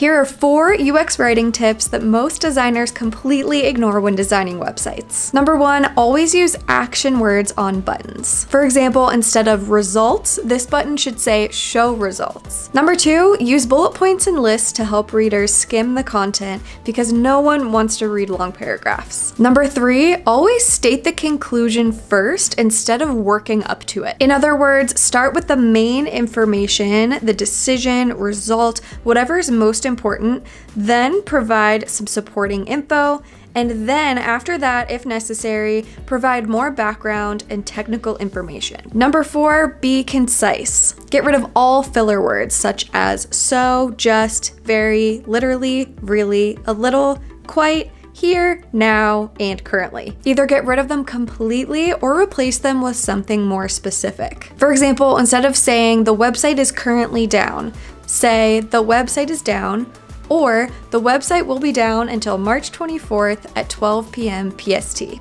Here are four UX writing tips that most designers completely ignore when designing websites. Number one, always use action words on buttons. For example, instead of results, this button should say show results. Number two, use bullet points and lists to help readers skim the content because no one wants to read long paragraphs. Number three, always state the conclusion first instead of working up to it. In other words, start with the main information, the decision, result, whatever is most important, then provide some supporting info, and then after that, if necessary, provide more background and technical information. Number four, be concise. Get rid of all filler words such as so, just, very, literally, really, a little, quite, here, now, and currently. Either get rid of them completely or replace them with something more specific. For example, instead of saying the website is currently down, say the website is down, or the website will be down until March 24th at 12 p.m. PST.